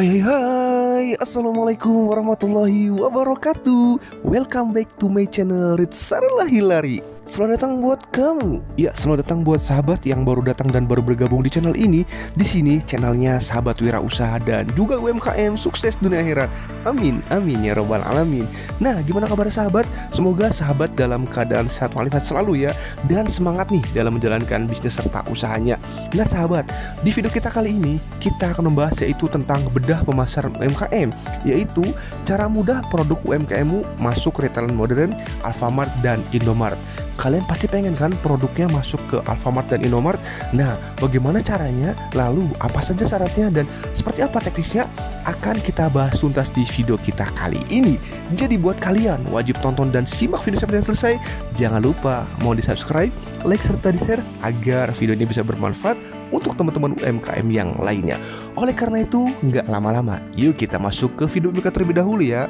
Hai hai hai. Assalamualaikum warahmatullahi wabarakatuh. Welcome back to my channel Ritsarlah Hilari Selamat datang buat kamu. Ya, selamat datang buat sahabat yang baru datang dan baru bergabung di channel ini. Di sini channelnya sahabat wirausaha dan juga UMKM sukses dunia akhirat. Amin, amin ya robbal alamin. Nah, gimana kabar sahabat? Semoga sahabat dalam keadaan sehat walafiat selalu ya dan semangat nih dalam menjalankan bisnis serta usahanya. Nah, sahabat, di video kita kali ini kita akan membahas yaitu tentang bedah pemasaran UMKM, yaitu cara mudah produk UMKMmu masuk retail modern, Alfamart dan Indomart. Kalian pasti pengen kan produknya masuk ke Alfamart dan Indomart? Nah, bagaimana caranya? Lalu apa saja syaratnya dan seperti apa teknisnya? Akan kita bahas tuntas di video kita kali ini. Jadi buat kalian wajib tonton dan simak video sampai selesai. Jangan lupa mau di subscribe, like serta di share agar video ini bisa bermanfaat untuk teman-teman UMKM yang lainnya. Oleh karena itu, nggak lama-lama, yuk kita masuk ke video mereka terlebih dahulu ya.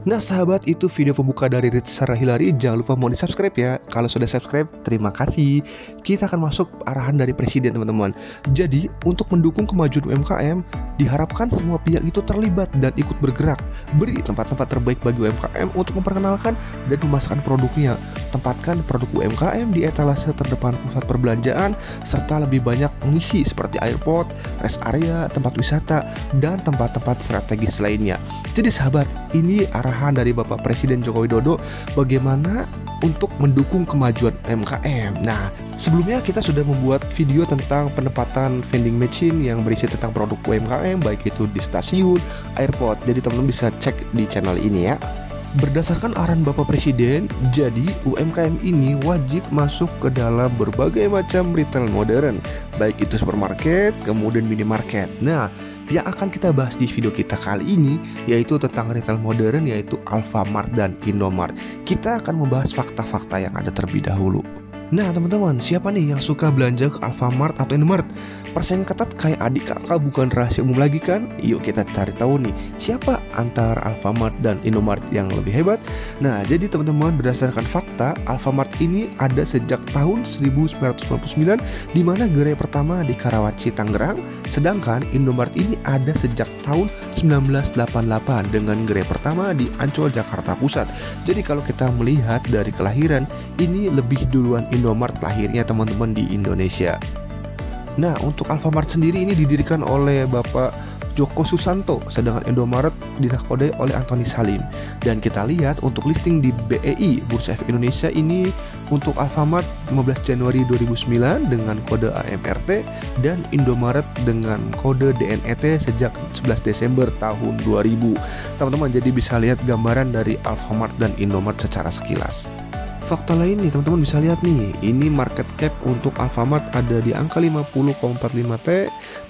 Nah sahabat itu video pembuka dari Ritz Sarah Hilary Jangan lupa mau di subscribe ya. Kalau sudah subscribe terima kasih. Kita akan masuk arahan dari presiden teman-teman. Jadi untuk mendukung kemajuan UMKM Diharapkan semua pihak itu terlibat dan ikut bergerak. Beri tempat-tempat terbaik bagi UMKM untuk memperkenalkan dan memasarkan produknya. Tempatkan produk UMKM di etalase terdepan pusat perbelanjaan Serta lebih banyak mengisi seperti airport, rest area, tempat wisata, dan tempat-tempat strategis lainnya. Jadi sahabat ini arah arahan dari Bapak Presiden Joko Widodo bagaimana untuk mendukung kemajuan MKM. Nah, sebelumnya kita sudah membuat video tentang penempatan vending machine yang berisi tentang produk UMKM baik itu di stasiun, airport. Jadi teman-teman bisa cek di channel ini ya. Berdasarkan arahan Bapak Presiden, jadi UMKM ini wajib masuk ke dalam berbagai macam retail modern, baik itu supermarket, kemudian minimarket. Nah, yang akan kita bahas di video kita kali ini yaitu tentang retail modern yaitu Alfamart dan Indomart. Kita akan membahas fakta-fakta yang ada terlebih dahulu. Nah teman-teman, siapa nih yang suka belanja ke Alfamart atau Indomart? Persaingan ketat kayak adik kakak bukan rahasia umum lagi kan? Yuk kita cari tahu nih, siapa antara Alfamart dan Indomart yang lebih hebat? Nah, jadi teman-teman berdasarkan fakta, Alfamart ini ada sejak tahun 1999 di mana gerai pertama di Karawaci, Tangerang, sedangkan Indomart ini ada sejak tahun 1988 dengan gerai pertama di Ancol, Jakarta Pusat. Jadi kalau kita melihat dari kelahiran, ini lebih duluan Indomart Indomart lahirnya teman-teman di Indonesia. Nah, untuk Alfamart sendiri ini didirikan oleh Bapak Joko Susanto, sedangkan Indomaret dinahkodai oleh Antoni Salim. Dan kita lihat untuk listing di BEI Bursa Efek Indonesia ini untuk Alfamart 15 Januari 2009 dengan kode AMRT dan Indomaret dengan kode DNET sejak 11 Desember tahun 2000. Teman-teman jadi bisa lihat gambaran dari Alfamart dan Indomaret secara sekilas fakta lain nih teman-teman bisa lihat nih. Ini market cap untuk Alfamart ada di angka 50,45 T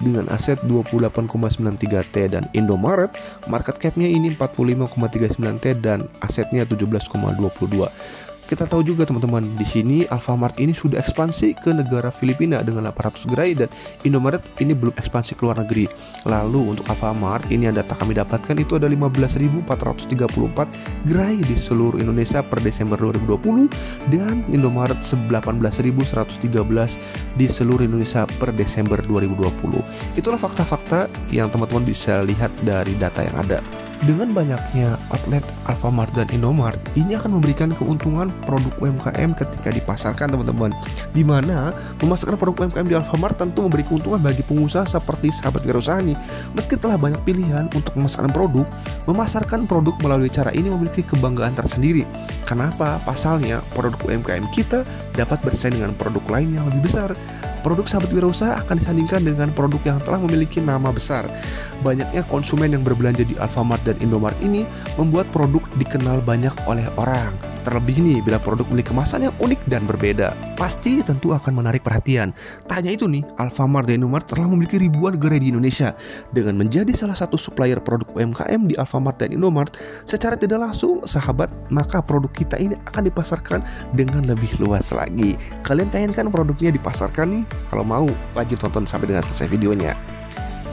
dengan aset 28,93 T. Dan Indomaret market capnya ini 45,39 T dan asetnya 17,22 kita tahu juga teman-teman di sini Alfamart ini sudah ekspansi ke negara Filipina dengan 800 gerai dan Indomaret ini belum ekspansi ke luar negeri. Lalu untuk Alfamart ini yang data kami dapatkan itu ada 15.434 gerai di seluruh Indonesia per Desember 2020 dan Indomaret 18.113 di seluruh Indonesia per Desember 2020. Itulah fakta-fakta yang teman-teman bisa lihat dari data yang ada. Dengan banyaknya outlet Alfamart dan Indomart, ini akan memberikan keuntungan produk UMKM ketika dipasarkan teman-teman. Di mana memasarkan produk UMKM di Alfamart tentu memberi keuntungan bagi pengusaha seperti sahabat wirausaha nih. Meski telah banyak pilihan untuk memasarkan produk, memasarkan produk melalui cara ini memiliki kebanggaan tersendiri. Kenapa? Pasalnya produk UMKM kita dapat bersaing dengan produk lain yang lebih besar. Produk sahabat wirausaha akan disandingkan dengan produk yang telah memiliki nama besar. Banyaknya konsumen yang berbelanja di Alfamart dan Indomart ini membuat produk dikenal banyak oleh orang. Terlebih nih, bila produk memiliki kemasan yang unik dan berbeda, pasti tentu akan menarik perhatian. Tanya itu nih, Alfamart dan Indomart telah memiliki ribuan gerai di Indonesia. Dengan menjadi salah satu supplier produk UMKM di Alfamart dan Indomart, secara tidak langsung, sahabat, maka produk kita ini akan dipasarkan dengan lebih luas lagi. Kalian pengen kan produknya dipasarkan nih? Kalau mau, wajib tonton sampai dengan selesai videonya.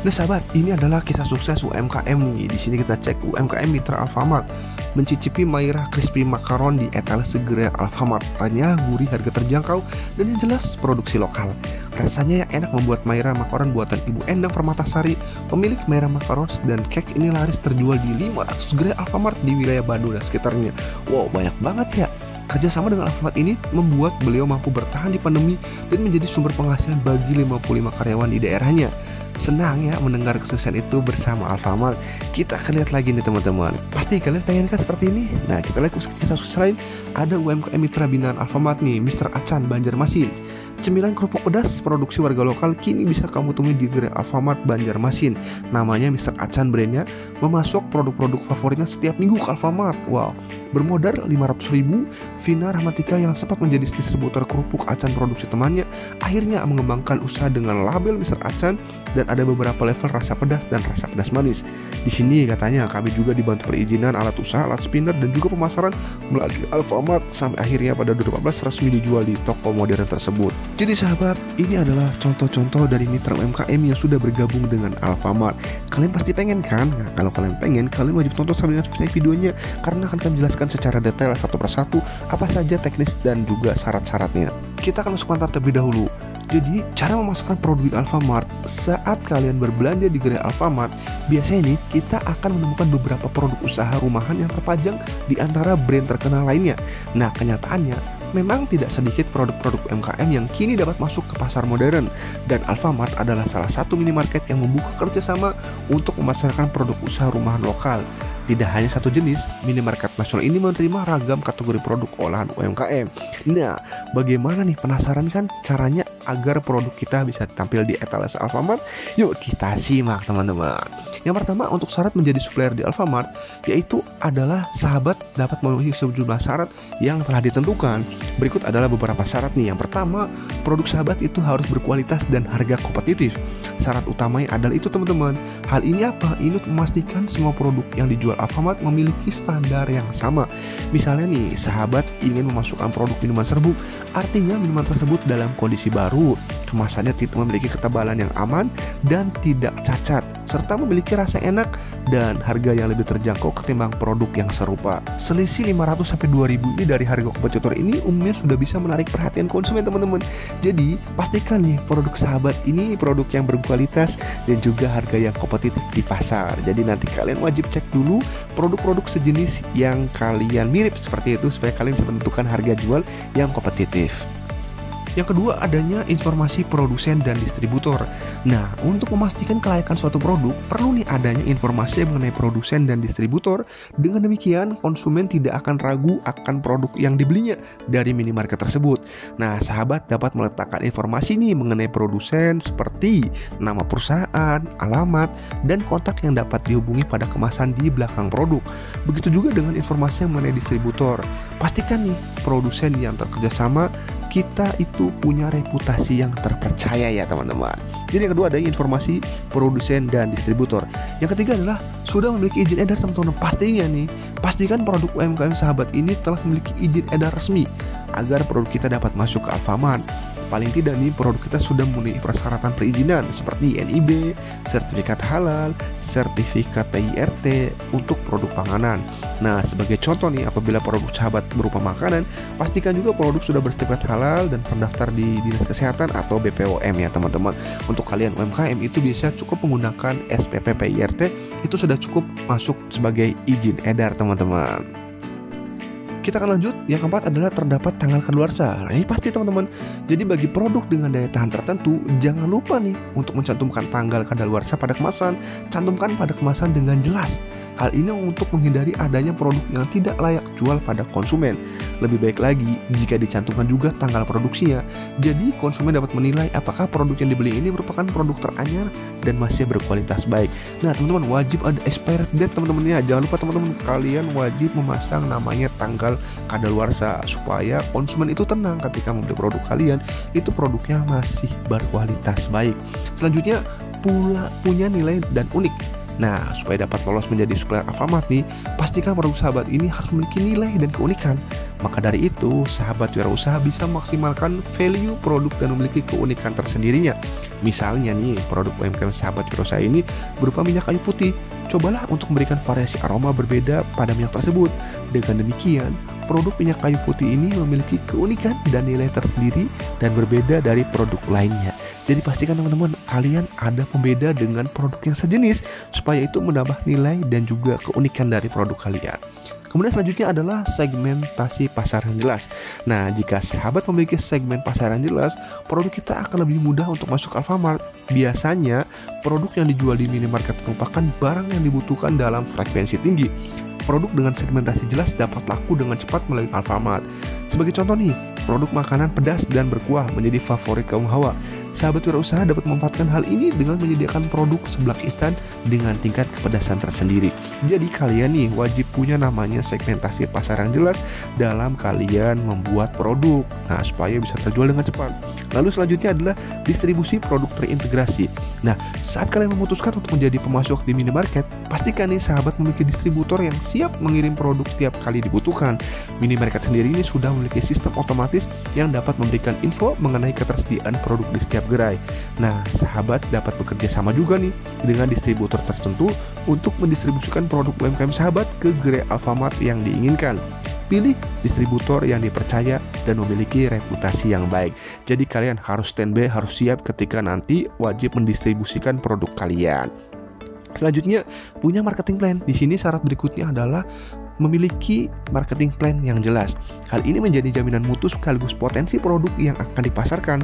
Nah sahabat, ini adalah kisah sukses UMKM nih. Di sini kita cek UMKM Mitra Alfamart mencicipi Maira Crispy Macaron di etalase gerai Alfamart. Rasanya gurih, harga terjangkau, dan yang jelas produksi lokal. Rasanya yang enak membuat Maira Macaron buatan Ibu Endang Permatasari, pemilik Maira Macaron dan cake ini laris terjual di 500 gerai Alfamart di wilayah Bandung dan sekitarnya. Wow, banyak banget ya. Kerjasama dengan Alfamart ini membuat beliau mampu bertahan di pandemi dan menjadi sumber penghasilan bagi 55 karyawan di daerahnya. Senang ya mendengar kesuksesan itu bersama Alfamart. Kita akan lihat lagi nih teman-teman. Pasti kalian pengen kan seperti ini? Nah kita lihat kisah sukses lain. Ada UMKM Mitra Binaan Alfamart nih, Mr. Acan Banjarmasin. Cemilan kerupuk pedas produksi warga lokal kini bisa kamu temui di gerai Alfamart Banjarmasin. Namanya Mr. Acan brandnya memasuk produk-produk favoritnya setiap minggu ke Alfamart. Wow, bermodal 500 ribu, Vina Rahmatika yang sempat menjadi distributor kerupuk Acan produksi temannya akhirnya mengembangkan usaha dengan label Mr. Acan dan ada beberapa level rasa pedas dan rasa pedas manis. Di sini katanya kami juga dibantu perizinan alat usaha, alat spinner dan juga pemasaran melalui Alfamart sampai akhirnya pada 2014 resmi dijual di toko modern tersebut. Jadi sahabat, ini adalah contoh-contoh dari mitra UMKM yang sudah bergabung dengan Alfamart. Kalian pasti pengen kan? Nah, kalau kalian pengen, kalian wajib tonton sampai selesai videonya karena akan kami jelaskan secara detail satu persatu apa saja teknis dan juga syarat-syaratnya. Kita akan masuk mantap terlebih dahulu. Jadi, cara memasarkan produk Alfamart saat kalian berbelanja di gerai Alfamart, biasanya nih kita akan menemukan beberapa produk usaha rumahan yang terpajang di antara brand terkenal lainnya. Nah, kenyataannya memang tidak sedikit produk-produk UMKM yang kini dapat masuk ke pasar modern dan Alfamart adalah salah satu minimarket yang membuka kerjasama untuk memasarkan produk usaha rumahan lokal. Tidak hanya satu jenis, minimarket nasional ini menerima ragam kategori produk olahan UMKM. Nah, bagaimana nih penasaran kan caranya agar produk kita bisa tampil di etalase Alfamart? Yuk kita simak teman-teman. Yang pertama untuk syarat menjadi supplier di Alfamart yaitu adalah sahabat dapat memenuhi sejumlah syarat yang telah ditentukan. Berikut adalah beberapa syarat nih. Yang pertama, produk sahabat itu harus berkualitas dan harga kompetitif. Syarat utamanya adalah itu teman-teman. Hal ini apa? Ini memastikan semua produk yang dijual Alfamart memiliki standar yang sama. Misalnya nih, sahabat ingin memasukkan produk minuman serbuk, artinya minuman tersebut dalam kondisi baru, kemasannya tidak memiliki ketebalan yang aman dan tidak cacat, serta memiliki rasa enak dan harga yang lebih terjangkau ketimbang produk yang serupa. Selisih 500 sampai 2000 ini dari harga kompetitor ini umumnya sudah bisa menarik perhatian konsumen teman-teman. Jadi, pastikan nih produk sahabat ini produk yang berkualitas dan juga harga yang kompetitif di pasar. Jadi nanti kalian wajib cek dulu produk-produk sejenis yang kalian mirip seperti itu supaya kalian bisa menentukan harga jual yang kompetitif. Yang kedua adanya informasi produsen dan distributor. Nah, untuk memastikan kelayakan suatu produk, perlu nih adanya informasi mengenai produsen dan distributor. Dengan demikian, konsumen tidak akan ragu akan produk yang dibelinya dari minimarket tersebut. Nah, sahabat dapat meletakkan informasi nih mengenai produsen seperti nama perusahaan, alamat, dan kontak yang dapat dihubungi pada kemasan di belakang produk. Begitu juga dengan informasi mengenai distributor. Pastikan nih produsen yang terkerjasama kita itu punya reputasi yang terpercaya ya teman-teman. Jadi yang kedua ada informasi produsen dan distributor. Yang ketiga adalah sudah memiliki izin edar teman-teman. Pastinya nih, pastikan produk UMKM sahabat ini telah memiliki izin edar resmi agar produk kita dapat masuk ke Alfamart paling tidak nih produk kita sudah memenuhi persyaratan perizinan seperti NIB, sertifikat halal, sertifikat PIRT untuk produk panganan. Nah, sebagai contoh nih apabila produk sahabat berupa makanan, pastikan juga produk sudah bersertifikat halal dan terdaftar di Dinas Kesehatan atau BPOM ya teman-teman. Untuk kalian UMKM itu bisa cukup menggunakan SPP PIRT itu sudah cukup masuk sebagai izin edar teman-teman kita akan lanjut. Yang keempat adalah terdapat tanggal kedaluarsa. Nah, ini pasti teman-teman. Jadi bagi produk dengan daya tahan tertentu, jangan lupa nih untuk mencantumkan tanggal kedaluarsa pada kemasan. Cantumkan pada kemasan dengan jelas. Hal ini untuk menghindari adanya produk yang tidak layak jual pada konsumen. Lebih baik lagi jika dicantumkan juga tanggal produksinya. Jadi konsumen dapat menilai apakah produk yang dibeli ini merupakan produk teranyar dan masih berkualitas baik. Nah, teman-teman wajib ada expired date teman-teman ya. Jangan lupa teman-teman kalian wajib memasang namanya tanggal kadaluarsa supaya konsumen itu tenang ketika membeli produk kalian itu produknya masih berkualitas baik. Selanjutnya pula punya nilai dan unik. Nah, supaya dapat lolos menjadi supplier Alfamart nih, pastikan produk sahabat ini harus memiliki nilai dan keunikan. Maka dari itu, sahabat wirausaha bisa maksimalkan value produk dan memiliki keunikan tersendirinya. Misalnya nih, produk UMKM sahabat wirausaha ini berupa minyak kayu putih. Cobalah untuk memberikan variasi aroma berbeda pada minyak tersebut. Dengan demikian, produk minyak kayu putih ini memiliki keunikan dan nilai tersendiri dan berbeda dari produk lainnya. Jadi pastikan teman-teman kalian ada pembeda dengan produk yang sejenis supaya itu menambah nilai dan juga keunikan dari produk kalian. Kemudian selanjutnya adalah segmentasi pasar yang jelas. Nah, jika sahabat memiliki segmen pasar yang jelas, produk kita akan lebih mudah untuk masuk Alfamart. Biasanya, produk yang dijual di minimarket merupakan barang yang dibutuhkan dalam frekuensi tinggi. Produk dengan segmentasi jelas dapat laku dengan cepat melalui Alfamart. Sebagai contoh nih, produk makanan pedas dan berkuah menjadi favorit kaum hawa. Sahabat wirausaha dapat memanfaatkan hal ini dengan menyediakan produk seblak instan dengan tingkat kepedasan tersendiri. Jadi kalian nih wajib punya namanya segmentasi pasar yang jelas dalam kalian membuat produk. Nah, supaya bisa terjual dengan cepat. Lalu selanjutnya adalah distribusi produk terintegrasi. Nah, saat kalian memutuskan untuk menjadi pemasok di minimarket, pastikan nih sahabat memiliki distributor yang siap mengirim produk tiap kali dibutuhkan. Minimarket sendiri ini sudah memiliki sistem otomatis yang dapat memberikan info mengenai ketersediaan produk di setiap gerai. Nah, sahabat dapat bekerja sama juga nih dengan distributor tertentu untuk mendistribusikan produk UMKM sahabat ke gerai Alfamart yang diinginkan. Pilih distributor yang dipercaya dan memiliki reputasi yang baik. Jadi kalian harus standby, harus siap ketika nanti wajib mendistribusikan produk kalian. Selanjutnya, punya marketing plan. Di sini syarat berikutnya adalah memiliki marketing plan yang jelas. Hal ini menjadi jaminan mutu sekaligus potensi produk yang akan dipasarkan.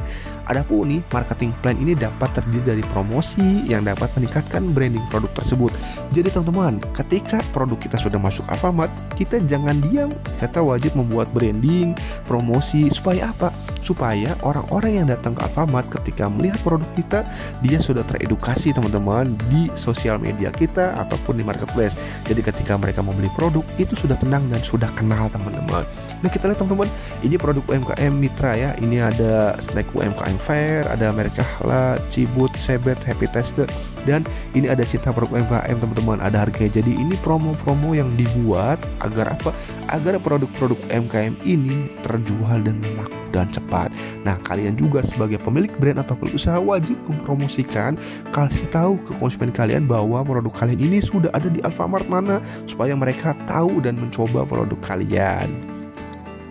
Adapun nih, marketing plan ini dapat terdiri dari promosi yang dapat meningkatkan branding produk tersebut. Jadi teman-teman, ketika produk kita sudah masuk Alfamart, kita jangan diam. Kita wajib membuat branding, promosi supaya apa? Supaya orang-orang yang datang ke Alfamart ketika melihat produk kita, dia sudah teredukasi teman-teman di sosial media kita ataupun di marketplace. Jadi ketika mereka membeli produk, itu sudah tenang dan sudah kenal teman-teman. Nah kita lihat teman-teman, ini produk UMKM Mitra ya. Ini ada snack UMKM Fair, ada merek Kahla, Cibut, Sebet, Happy Taste, dan ini ada cita produk UMKM teman-teman. Ada harganya. Jadi ini promo-promo yang dibuat agar apa? Agar produk-produk UMKM ini terjual dan laku dan cepat. Nah, kalian juga sebagai pemilik brand atau usaha wajib mempromosikan, kasih tahu ke konsumen kalian bahwa produk kalian ini sudah ada di Alfamart mana supaya mereka tahu dan mencoba produk kalian.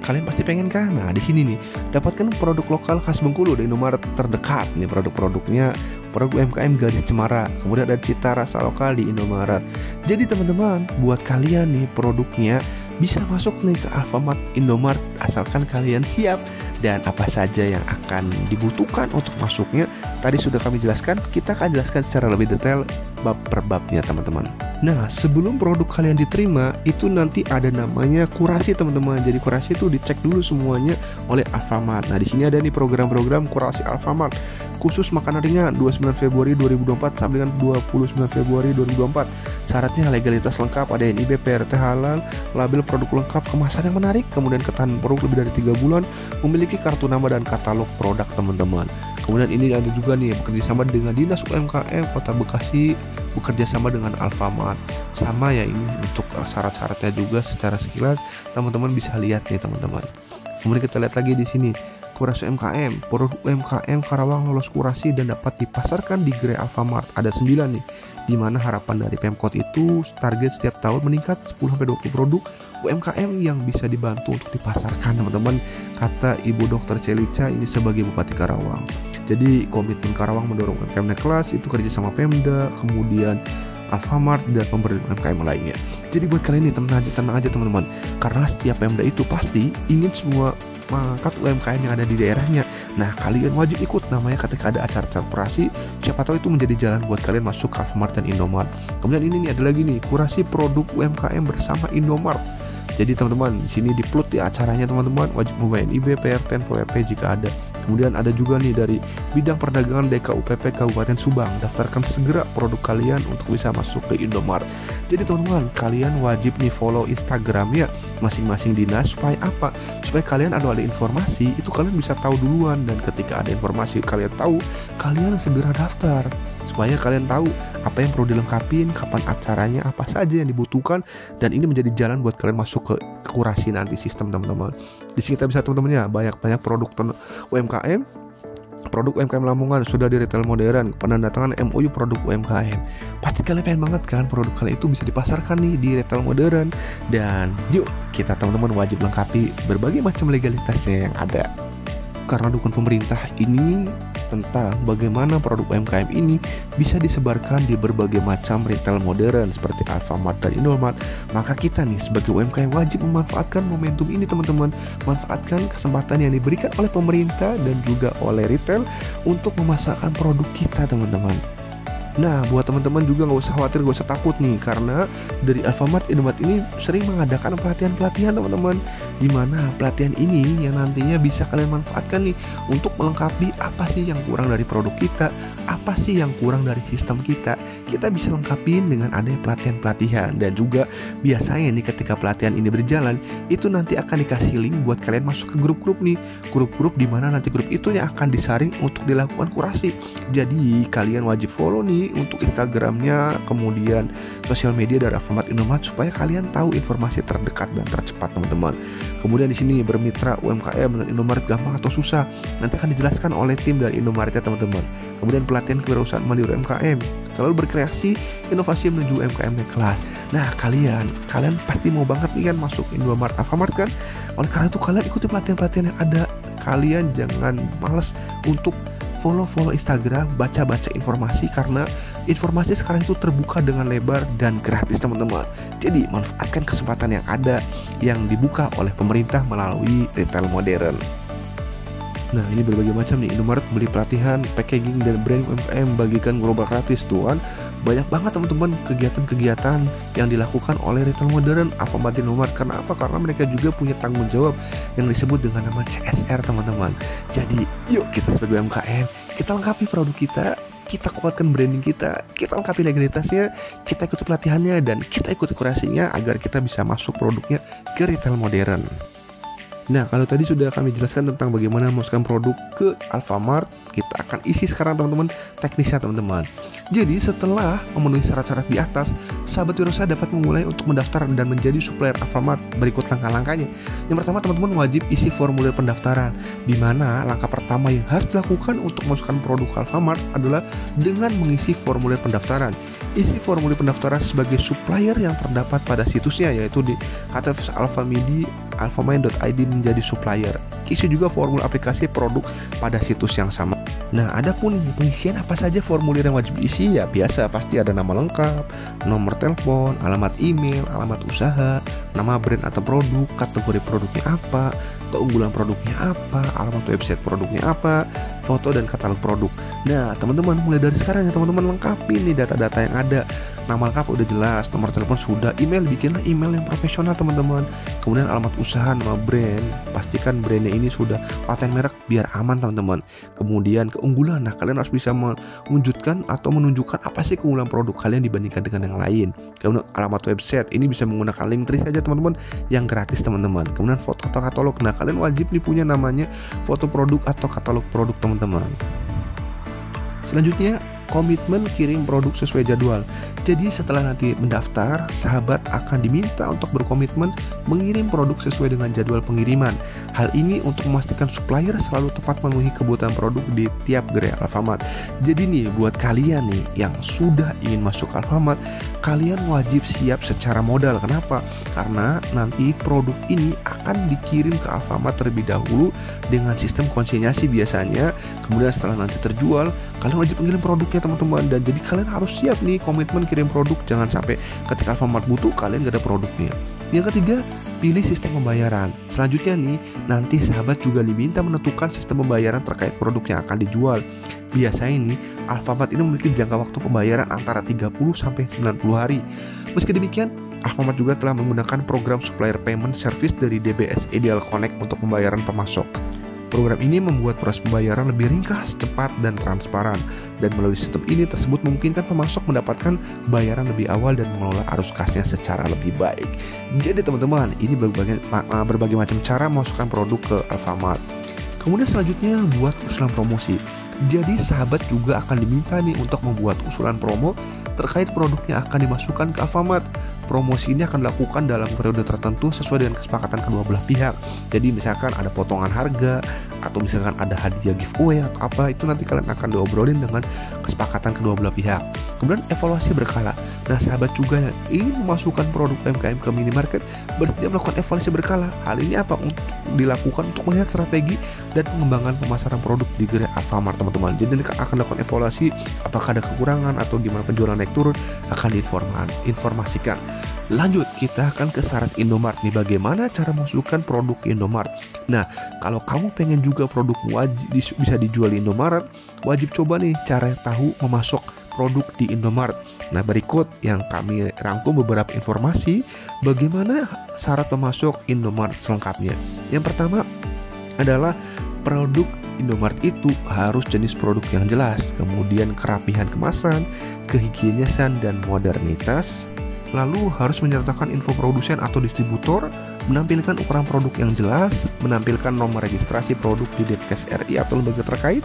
Kalian pasti pengen kan? Nah, di sini nih, dapatkan produk lokal khas Bengkulu di Indomaret terdekat. Nih produk-produknya produk UMKM Gadis Cemara. Kemudian ada cita rasa lokal di Indomaret. Jadi teman-teman, buat kalian nih produknya bisa masuk nih ke Alfamart Indomaret asalkan kalian siap dan apa saja yang akan dibutuhkan untuk masuknya tadi sudah kami jelaskan kita akan jelaskan secara lebih detail bab per babnya teman-teman nah sebelum produk kalian diterima itu nanti ada namanya kurasi teman-teman. Jadi kurasi itu dicek dulu semuanya oleh Alfamart. Nah di sini ada nih program-program kurasi Alfamart khusus makanan ringan 29 Februari 2024 sampai dengan 29 Februari 2024 syaratnya legalitas lengkap ada NIB PRT halal label produk lengkap kemasan yang menarik kemudian ketahanan produk lebih dari tiga bulan memiliki kartu nama dan katalog produk teman-teman kemudian ini ada juga nih bekerja sama dengan dinas UMKM Kota Bekasi bekerja sama dengan Alfamart sama ya ini untuk syarat-syaratnya juga secara sekilas teman-teman bisa lihat nih teman-teman kemudian kita lihat lagi di sini kurasi UMKM. Produk UMKM Karawang lolos kurasi dan dapat dipasarkan di gerai Alfamart. Ada 9 nih. Di mana harapan dari Pemkot itu target setiap tahun meningkat 10 20 produk UMKM yang bisa dibantu untuk dipasarkan, teman-teman. Kata Ibu Dokter Celica ini sebagai Bupati Karawang. Jadi komitmen Karawang mendorong UMKM naik kelas itu kerja sama Pemda, kemudian Alfamart dan pemberi UMKM lainnya. Jadi buat kalian ini tenang aja, tenang aja teman-teman. Karena setiap Pemda itu pasti ingin semua mengangkat UMKM yang ada di daerahnya Nah kalian wajib ikut namanya ketika ada acara-acara kurasi Siapa tahu itu menjadi jalan buat kalian masuk Alfamart dan Indomart. Kemudian ini nih ada lagi nih kurasi produk UMKM bersama Indomart jadi teman-teman di sini di di acaranya teman-teman wajib membayar IB, PRT, PWP jika ada. Kemudian ada juga nih dari bidang perdagangan DKUPP Kabupaten Subang. Daftarkan segera produk kalian untuk bisa masuk ke Indomart. Jadi teman-teman, kalian wajib nih follow Instagramnya masing-masing dinas supaya apa? Supaya kalian ada ada informasi itu kalian bisa tahu duluan dan ketika ada informasi kalian tahu, kalian segera daftar supaya kalian tahu apa yang perlu dilengkapi, kapan acaranya, apa saja yang dibutuhkan dan ini menjadi jalan buat kalian masuk ke, kurasi nanti sistem teman-teman. Di sini kita bisa teman-teman ya banyak-banyak produk UMKM. Produk UMKM Lamongan sudah di retail modern. Penandatangan MOU produk UMKM. Pasti kalian pengen banget kan produk kalian itu bisa dipasarkan nih di retail modern. Dan yuk kita teman-teman wajib lengkapi berbagai macam legalitasnya yang ada karena dukungan pemerintah ini tentang bagaimana produk UMKM ini bisa disebarkan di berbagai macam retail modern seperti Alfamart dan Indomart, maka kita nih sebagai UMKM wajib memanfaatkan momentum ini teman-teman, manfaatkan kesempatan yang diberikan oleh pemerintah dan juga oleh retail untuk memasarkan produk kita teman-teman. Nah, buat teman-teman juga nggak usah khawatir, nggak usah takut nih, karena dari Alfamart Indomart ini sering mengadakan pelatihan-pelatihan teman-teman, di mana pelatihan ini yang nantinya bisa kalian manfaatkan nih untuk melengkapi apa sih yang kurang dari produk kita, apa sih yang kurang dari sistem kita. Kita bisa lengkapin dengan adanya pelatihan-pelatihan dan juga biasanya nih ketika pelatihan ini berjalan, itu nanti akan dikasih link buat kalian masuk ke grup-grup nih, grup-grup di mana nanti grup itu yang akan disaring untuk dilakukan kurasi. Jadi kalian wajib follow nih untuk Instagramnya kemudian sosial media dari Alfamart Indomart supaya kalian tahu informasi terdekat dan tercepat teman-teman kemudian di sini bermitra UMKM dengan Indomaret gampang atau susah. Nanti akan dijelaskan oleh tim dari Indomaret ya teman-teman. Kemudian pelatihan kewirausahaan mandiri UMKM selalu berkreasi inovasi menuju UMKM naik kelas. Nah kalian kalian pasti mau banget nih kan masuk Indomaret Alfamart kan? Oleh karena itu kalian ikuti pelatihan-pelatihan yang ada. Kalian jangan males untuk follow-follow Instagram, baca-baca informasi karena informasi sekarang itu terbuka dengan lebar dan gratis teman-teman. Jadi manfaatkan kesempatan yang ada yang dibuka oleh pemerintah melalui retail modern. Nah ini berbagai macam nih Indomaret beli pelatihan, packaging dan brand UMKM bagikan global gratis tuan banyak banget teman-teman kegiatan-kegiatan yang dilakukan oleh retail modern Alfamart Indomaret karena apa? Karena mereka juga punya tanggung jawab yang disebut dengan nama CSR teman-teman jadi yuk kita sebagai UMKM kita lengkapi produk kita kita kuatkan branding kita, kita lengkapi legalitasnya, kita ikuti pelatihannya, dan kita ikuti kurasinya agar kita bisa masuk produknya ke retail modern. Nah, kalau tadi sudah kami jelaskan tentang bagaimana memasukkan produk ke Alfamart, kita akan isi sekarang teman-teman teknisnya teman-teman. Jadi setelah memenuhi syarat-syarat di atas, sahabat Wirosa dapat memulai untuk mendaftar dan menjadi supplier Alfamart. Berikut langkah-langkahnya. Yang pertama teman-teman wajib isi formulir pendaftaran, di mana langkah pertama yang harus dilakukan untuk memasukkan produk Alfamart adalah dengan mengisi formulir pendaftaran. Isi formulir pendaftaran sebagai supplier yang terdapat pada situsnya yaitu di KTP Alfamidi alfamain.id menjadi supplier. Isi juga formulir aplikasi produk pada situs yang sama. Nah, ada pun pengisian apa saja formulir yang wajib diisi ya biasa pasti ada nama lengkap, nomor telepon, alamat email, alamat usaha, nama brand atau produk, kategori produknya apa, keunggulan produknya apa, alamat website produknya apa, foto dan katalog produk. Nah, teman-teman mulai dari sekarang ya teman-teman lengkapi nih data-data yang ada. Nama lengkap udah jelas nomor telepon sudah email bikinlah email yang profesional teman-teman. Kemudian alamat usaha nama brand pastikan brandnya ini sudah paten merek biar aman teman-teman. Kemudian keunggulan nah kalian harus bisa mewujudkan atau menunjukkan apa sih keunggulan produk kalian dibandingkan dengan yang lain. Kemudian alamat website ini bisa menggunakan link tree saja teman-teman yang gratis teman-teman. Kemudian foto atau katalog nah kalian wajib nih punya namanya foto produk atau katalog produk teman-teman. Selanjutnya komitmen kirim produk sesuai jadwal. Jadi setelah nanti mendaftar, sahabat akan diminta untuk berkomitmen mengirim produk sesuai dengan jadwal pengiriman. Hal ini untuk memastikan supplier selalu tepat memenuhi kebutuhan produk di tiap gerai Alfamart. Jadi nih buat kalian nih yang sudah ingin masuk Alfamart, kalian wajib siap secara modal. Kenapa? Karena nanti produk ini akan dikirim ke Alfamart terlebih dahulu dengan sistem konsinyasi biasanya. Kemudian setelah nanti terjual, kalian wajib mengirim produknya teman-teman dan jadi kalian harus siap nih komitmen kirim produk jangan sampai ketika Alfamart butuh kalian gak ada produknya Yang ketiga, pilih sistem pembayaran. Selanjutnya nih, nanti sahabat juga diminta menentukan sistem pembayaran terkait produk yang akan dijual. Biasanya ini, Alfamart ini memiliki jangka waktu pembayaran antara 30 sampai 90 hari. Meski demikian, Alfamart juga telah menggunakan program supplier payment service dari DBS Ideal Connect untuk pembayaran pemasok. Program ini membuat proses pembayaran lebih ringkas, cepat, dan transparan. Dan melalui sistem ini tersebut memungkinkan pemasok mendapatkan bayaran lebih awal dan mengelola arus kasnya secara lebih baik. Jadi teman-teman, ini berbagai, berbagai macam cara memasukkan produk ke Alfamart. Kemudian selanjutnya buat usulan promosi. Jadi sahabat juga akan diminta nih untuk membuat usulan promo terkait produk yang akan dimasukkan ke Alfamart. Promosi ini akan dilakukan dalam periode tertentu sesuai dengan kesepakatan kedua belah pihak. Jadi misalkan ada potongan harga atau misalkan ada hadiah giveaway atau apa itu nanti kalian akan diobrolin dengan kesepakatan kedua belah pihak. Kemudian evaluasi berkala. Nah sahabat juga yang ingin memasukkan produk UMKM ke minimarket bersedia melakukan evaluasi berkala. Hal ini apa? Untuk dilakukan untuk melihat strategi dan pengembangan pemasaran produk di gerai Alfamart teman-teman. Jadi akan dilakukan evaluasi apakah ada kekurangan atau gimana penjualan naik turun akan diinformasikan. Lanjut, kita akan ke syarat Indomart nih. Bagaimana cara masukkan produk Indomart? Nah, kalau kamu pengen juga produk wajib bisa dijual di Indomaret, wajib coba nih cara tahu memasok produk di Indomart. Nah, berikut yang kami rangkum beberapa informasi bagaimana syarat memasok Indomart selengkapnya. Yang pertama adalah produk Indomart itu harus jenis produk yang jelas, kemudian kerapihan kemasan, kehigienisan dan modernitas, lalu harus menyertakan info produsen atau distributor, menampilkan ukuran produk yang jelas, menampilkan nomor registrasi produk di Depkes RI atau lembaga terkait,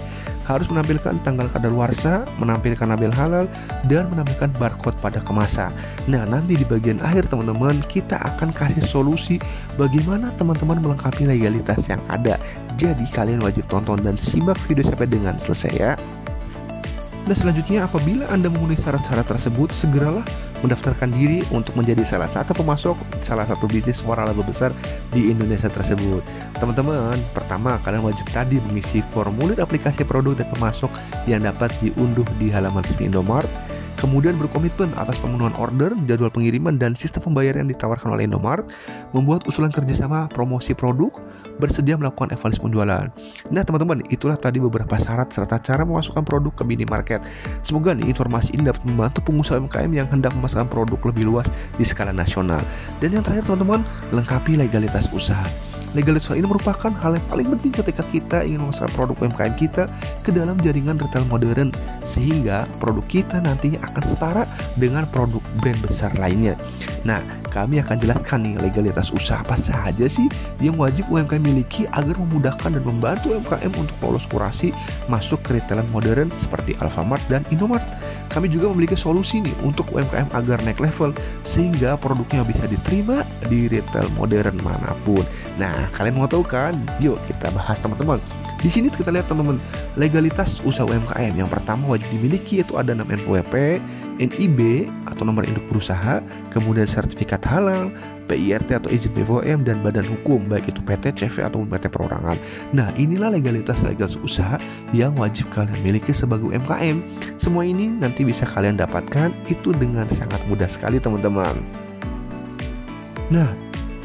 harus menampilkan tanggal kadaluarsa, menampilkan label halal, dan menampilkan barcode pada kemasan. Nah, nanti di bagian akhir teman-teman, kita akan kasih solusi bagaimana teman-teman melengkapi legalitas yang ada. Jadi kalian wajib tonton dan simak video sampai dengan selesai ya. Nah selanjutnya apabila Anda memenuhi syarat-syarat tersebut, segeralah mendaftarkan diri untuk menjadi salah satu pemasok salah satu bisnis suara laba besar di Indonesia tersebut. Teman-teman, pertama kalian wajib tadi mengisi formulir aplikasi produk dan pemasok yang dapat diunduh di halaman resmi Indomart kemudian berkomitmen atas pemenuhan order, jadwal pengiriman, dan sistem pembayaran yang ditawarkan oleh Indomart, membuat usulan kerjasama promosi produk, bersedia melakukan evaluasi penjualan. Nah teman-teman, itulah tadi beberapa syarat serta cara memasukkan produk ke minimarket. Semoga nih informasi ini dapat membantu pengusaha UMKM yang hendak memasarkan produk lebih luas di skala nasional. Dan yang terakhir teman-teman, lengkapi legalitas usaha. Legalitas ini merupakan hal yang paling penting ketika kita ingin memasarkan produk UMKM kita ke dalam jaringan retail modern sehingga produk kita nantinya akan setara dengan produk brand besar lainnya. Nah, kami akan jelaskan nih legalitas usaha apa saja sih yang wajib UMKM miliki agar memudahkan dan membantu UMKM untuk lolos kurasi masuk ke retailan modern seperti Alfamart dan Indomart. Kami juga memiliki solusi nih untuk UMKM agar naik level sehingga produknya bisa diterima di retail modern mana pun. Nah, kalian mau tahu kan? Yuk kita bahas teman-teman. Di sini kita lihat teman-teman legalitas usaha UMKM. Yang pertama wajib dimiliki yaitu ada 6 NPWP, NIB atau nomor induk berusaha, kemudian sertifikat halal, PIRT atau izin BPOM dan badan hukum baik itu PT, CV atau PT perorangan. Nah, inilah legalitas legalitas usaha yang wajib kalian miliki sebagai UMKM. Semua ini nanti bisa kalian dapatkan itu dengan sangat mudah sekali teman-teman. Nah,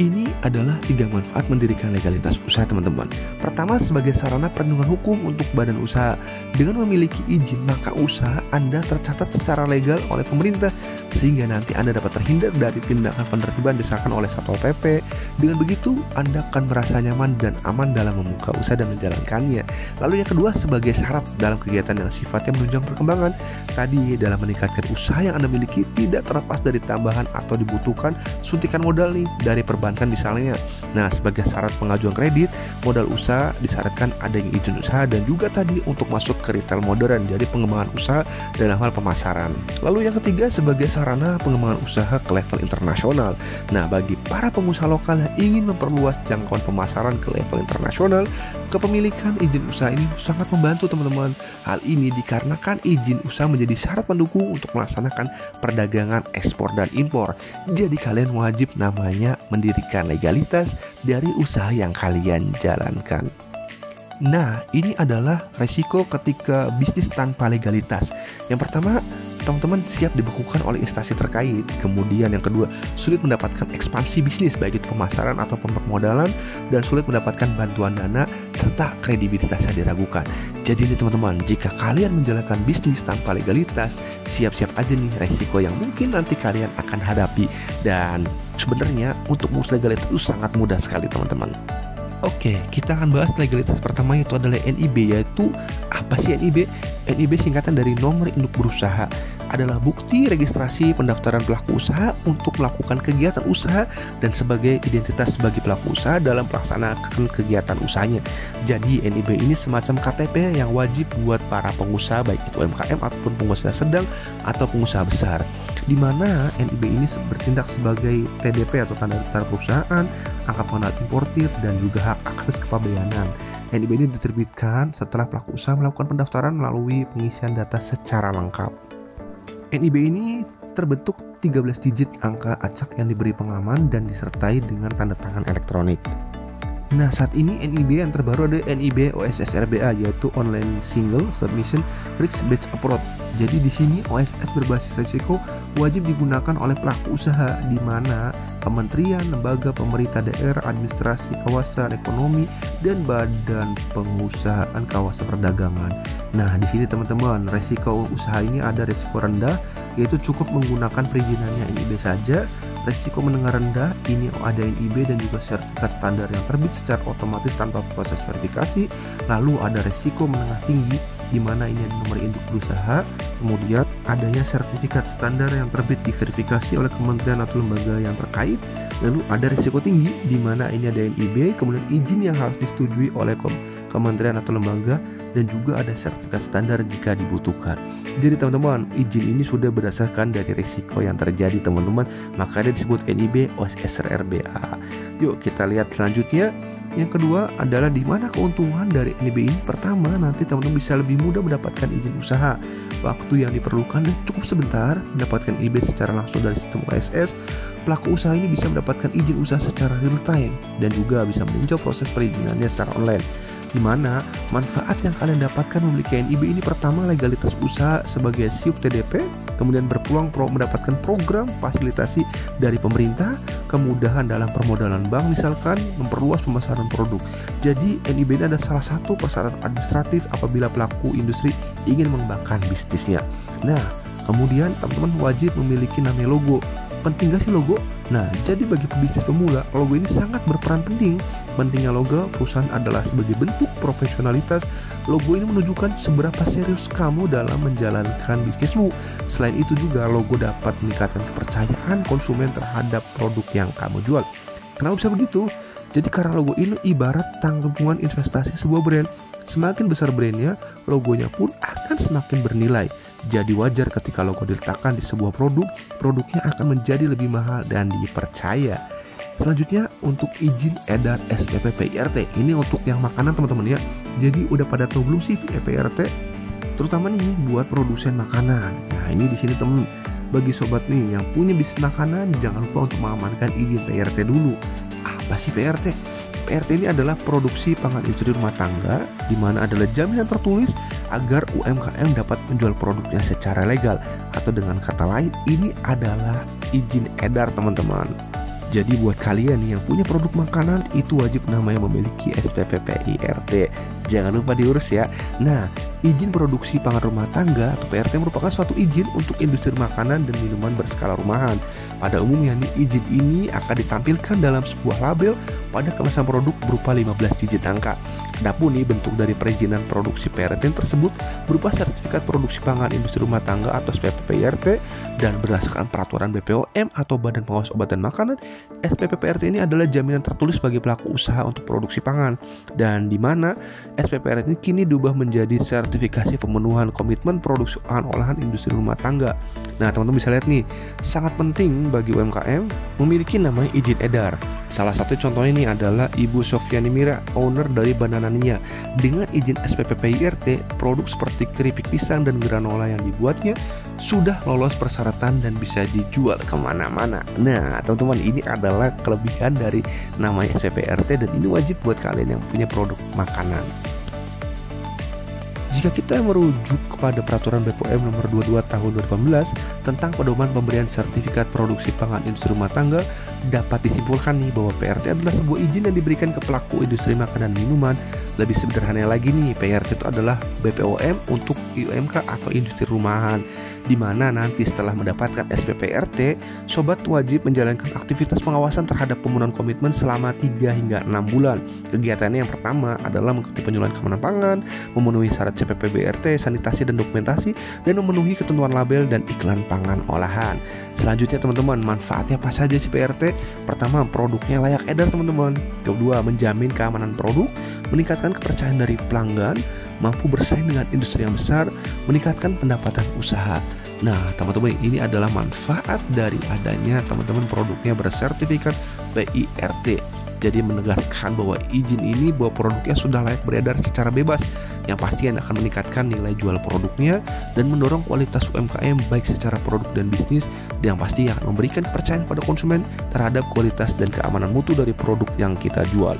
ini adalah tiga manfaat mendirikan legalitas usaha teman-teman. Pertama sebagai sarana perlindungan hukum untuk badan usaha. Dengan memiliki izin maka usaha Anda tercatat secara legal oleh pemerintah sehingga nanti Anda dapat terhindar dari tindakan penertiban misalkan oleh Satpol PP. Dengan begitu Anda akan merasa nyaman dan aman dalam membuka usaha dan menjalankannya. Lalu yang kedua sebagai syarat dalam kegiatan yang sifatnya menunjang perkembangan. Tadi dalam meningkatkan usaha yang Anda miliki tidak terlepas dari tambahan atau dibutuhkan suntikan modal nih dari perbankan perbankan misalnya. Nah, sebagai syarat pengajuan kredit, modal usaha disyaratkan adanya izin usaha dan juga tadi untuk masuk ke retail modern, jadi pengembangan usaha dalam hal pemasaran. Lalu yang ketiga sebagai sarana pengembangan usaha ke level internasional. Nah, bagi para pengusaha lokal yang ingin memperluas jangkauan pemasaran ke level internasional, kepemilikan izin usaha ini sangat membantu teman-teman. Hal ini dikarenakan izin usaha menjadi syarat pendukung untuk melaksanakan perdagangan ekspor dan impor. Jadi kalian wajib namanya mendirikan mendirikan legalitas dari usaha yang kalian jalankan. Nah, ini adalah resiko ketika bisnis tanpa legalitas. Yang pertama, teman-teman siap dibekukan oleh instansi terkait. Kemudian yang kedua, sulit mendapatkan ekspansi bisnis baik itu pemasaran atau permodalan dan sulit mendapatkan bantuan dana serta kredibilitasnya diragukan. Jadi nih teman-teman, jika kalian menjalankan bisnis tanpa legalitas, siap-siap aja nih resiko yang mungkin nanti kalian akan hadapi dan sebenarnya untuk mengurus legalitas itu sangat mudah sekali teman-teman. Oke, kita akan bahas legalitas pertama yaitu adalah NIB yaitu apa sih NIB? NIB singkatan dari nomor induk berusaha adalah bukti registrasi pendaftaran pelaku usaha untuk melakukan kegiatan usaha dan sebagai identitas sebagai pelaku usaha dalam pelaksanaan kegiatan usahanya. Jadi NIB ini semacam KTP yang wajib buat para pengusaha baik itu UMKM ataupun pengusaha sedang atau pengusaha besar. Di mana NIB ini bertindak sebagai TDP atau tanda daftar perusahaan, angka pengenal importir dan juga hak akses kepabeanan. NIB ini diterbitkan setelah pelaku usaha melakukan pendaftaran melalui pengisian data secara lengkap. NIB ini terbentuk 13 digit angka acak yang diberi pengaman dan disertai dengan tanda tangan elektronik. Nah, saat ini NIB yang terbaru ada NIB OSS RBA yaitu Online Single Submission Risk Based Approach. Jadi di sini OSS berbasis risiko wajib digunakan oleh pelaku usaha di mana kementerian, lembaga pemerintah daerah, administrasi kawasan ekonomi dan badan pengusahaan kawasan perdagangan. Nah, di sini teman-teman, resiko usaha ini ada resiko rendah yaitu cukup menggunakan perizinannya NIB saja Resiko mendengar rendah, ini ada NIB dan juga sertifikat standar yang terbit secara otomatis tanpa proses verifikasi. Lalu ada resiko menengah tinggi, di mana ini nomor induk berusaha. Kemudian adanya sertifikat standar yang terbit diverifikasi oleh kementerian atau lembaga yang terkait. Lalu ada resiko tinggi, di mana ini ada NIB, kemudian izin yang harus disetujui oleh kementerian atau lembaga dan juga ada sertifikat standar jika dibutuhkan. Jadi teman-teman, izin ini sudah berdasarkan dari risiko yang terjadi teman-teman, makanya disebut NIB OSSR RBA. Yuk kita lihat selanjutnya. Yang kedua adalah di mana keuntungan dari NIB ini. Pertama, nanti teman-teman bisa lebih mudah mendapatkan izin usaha. Waktu yang diperlukan cukup sebentar mendapatkan IB secara langsung dari sistem OSS. Pelaku usaha ini bisa mendapatkan izin usaha secara real time dan juga bisa meninjau proses perizinannya secara online di mana manfaat yang kalian dapatkan memiliki NIB ini pertama legalitas usaha sebagai SIUP TDP, kemudian berpeluang pro mendapatkan program fasilitasi dari pemerintah, kemudahan dalam permodalan bank misalkan memperluas pemasaran produk. Jadi NIB ini ada salah satu persyaratan administratif apabila pelaku industri ingin mengembangkan bisnisnya. Nah, kemudian teman-teman wajib memiliki nama logo Penting gak sih logo? Nah, jadi bagi pebisnis pemula, logo ini sangat berperan penting. Pentingnya logo perusahaan adalah sebagai bentuk profesionalitas. Logo ini menunjukkan seberapa serius kamu dalam menjalankan bisnismu. Selain itu juga logo dapat meningkatkan kepercayaan konsumen terhadap produk yang kamu jual. Kenapa bisa begitu? Jadi karena logo ini ibarat tanggungan investasi sebuah brand. Semakin besar brandnya, logonya pun akan semakin bernilai. Jadi wajar ketika logo diletakkan di sebuah produk, produknya akan menjadi lebih mahal dan dipercaya. Selanjutnya untuk izin edar SPP PIRT. Ini untuk yang makanan teman-teman ya. Jadi udah pada tahu belum sih PIRT? Terutama nih buat produsen makanan. Nah ini di sini temen bagi sobat nih yang punya bisnis makanan jangan lupa untuk mengamankan izin PIRT dulu. Apa sih PIRT? PRT ini adalah produksi pangan industri rumah tangga, di mana adalah jaminan tertulis agar UMKM dapat menjual produknya secara legal. Atau dengan kata lain, ini adalah izin edar teman-teman. Jadi buat kalian yang punya produk makanan itu wajib namanya memiliki SPP PIRT. Jangan lupa diurus ya. Nah, izin produksi pangan rumah tangga atau PRT merupakan suatu izin untuk industri makanan dan minuman berskala rumahan. Pada umumnya nih, izin ini akan ditampilkan dalam sebuah label pada kemasan produk berupa 15 digit angka. Adapun nih bentuk dari perizinan produksi PRT tersebut berupa sertifikat produksi pangan industri rumah tangga atau SPP PRT dan berdasarkan peraturan BPOM atau Badan Pengawas Obat dan Makanan, SPP PRT ini adalah jaminan tertulis bagi pelaku usaha untuk produksi pangan dan di mana SPP PRT ini kini diubah menjadi sertifikasi pemenuhan komitmen produksi pangan olahan industri rumah tangga. Nah, teman-teman bisa lihat nih, sangat penting bagi UMKM memiliki namanya izin edar. Salah satu contohnya ini adalah Ibu Sofiani Mira, owner dari Bananania. Dengan izin SPP PIRT, produk seperti keripik pisang dan granola yang dibuatnya sudah lolos persyaratan dan bisa dijual ke mana-mana. Nah, teman-teman, ini adalah kelebihan dari namanya SPP PIRT dan ini wajib buat kalian yang punya produk makanan. Jika kita merujuk pada peraturan BPOM nomor 22 tahun 2018 tentang pedoman pemberian sertifikat produksi pangan industri rumah tangga dapat disimpulkan nih bahwa PRT adalah sebuah izin yang diberikan ke pelaku industri makanan dan minuman. Lebih sederhana lagi nih, PRT itu adalah BPOM untuk UMK atau industri rumahan di mana nanti setelah mendapatkan SPPRT, sobat wajib menjalankan aktivitas pengawasan terhadap pemenuhan komitmen selama 3 hingga 6 bulan. Kegiatannya yang pertama adalah mengikuti penyuluhan keamanan pangan, memenuhi syarat CPP BRT, sanitasi dan dokumentasi, dan memenuhi ketentuan label dan iklan pangan olahan. Selanjutnya teman-teman, manfaatnya apa saja sih PRT? Pertama, produknya layak edar teman-teman. Kedua, menjamin keamanan produk, meningkatkan kepercayaan dari pelanggan, mampu bersaing dengan industri yang besar, meningkatkan pendapatan usaha. Nah, teman-teman, ini adalah manfaat dari adanya teman-teman produknya bersertifikat PIRT. Jadi menegaskan bahwa izin ini bahwa produknya sudah layak beredar secara bebas yang pasti akan meningkatkan nilai jual produknya dan mendorong kualitas UMKM baik secara produk dan bisnis yang pasti akan memberikan kepercayaan pada konsumen terhadap kualitas dan keamanan mutu dari produk yang kita jual.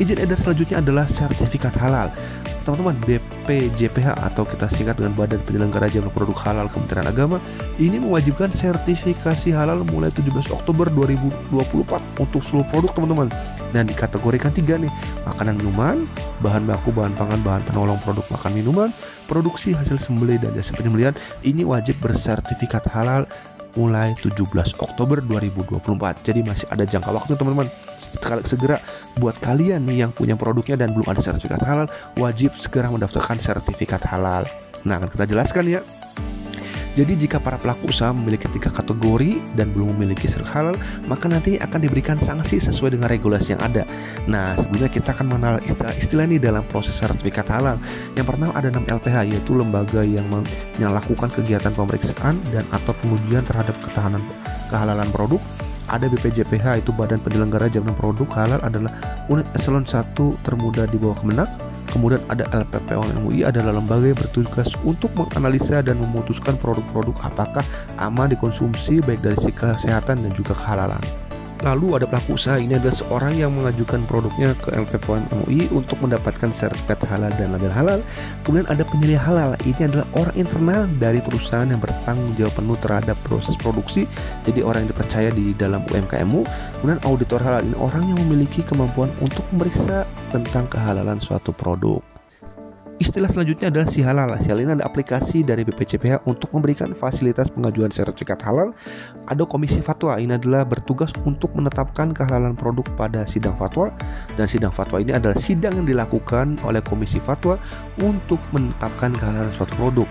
Izin edar selanjutnya adalah sertifikat halal. Teman-teman BPJPH atau kita singkat dengan Badan Penyelenggara Jaminan Produk Halal Kementerian Agama ini mewajibkan sertifikasi halal mulai 17 Oktober 2024 untuk seluruh produk teman-teman. Dan dikategorikan tiga nih makanan minuman bahan baku bahan pangan bahan penolong produk makan minuman produksi hasil sembelih dan jasa penyembelihan ini wajib bersertifikat halal mulai 17 Oktober 2024 jadi masih ada jangka waktu teman-teman. Segera buat kalian nih yang punya produknya dan belum ada sertifikat halal wajib segera mendaftarkan sertifikat halal. Nah akan kita jelaskan ya jadi jika para pelaku usaha memiliki tiga kategori dan belum memiliki sertifikat halal, maka nanti akan diberikan sanksi sesuai dengan regulasi yang ada. Nah, sebelumnya kita akan mengenal istilah-istilah ini dalam proses sertifikat halal. Yang pertama ada 6 LPH yaitu lembaga yang melakukan kegiatan pemeriksaan dan atau pengujian terhadap ketahanan kehalalan produk ada BPJPH itu Badan Penyelenggara Jaminan Produk Halal adalah unit eselon 1 termuda di bawah Kemenak. Kemudian ada LPPOM MUI adalah lembaga yang bertugas untuk menganalisa dan memutuskan produk-produk apakah aman dikonsumsi baik dari sisi kesehatan dan juga kehalalan. Lalu ada pelaku usaha ini adalah seorang yang mengajukan produknya ke LPPOM MUI untuk mendapatkan sertifikat halal dan label halal. Kemudian ada penyediaan halal. Ini adalah orang internal dari perusahaan yang bertanggung jawab penuh terhadap proses produksi. Jadi orang yang dipercaya di dalam UMKMU. Kemudian auditor halal ini orang yang memiliki kemampuan untuk memeriksa tentang kehalalan suatu produk. Istilah selanjutnya adalah si halal. Si halal ini ada aplikasi dari BPCPH untuk memberikan fasilitas pengajuan sertifikat halal. Ada komisi fatwa. Ini adalah bertugas untuk menetapkan kehalalan produk pada sidang fatwa. Dan sidang fatwa ini adalah sidang yang dilakukan oleh komisi fatwa untuk menetapkan kehalalan suatu produk.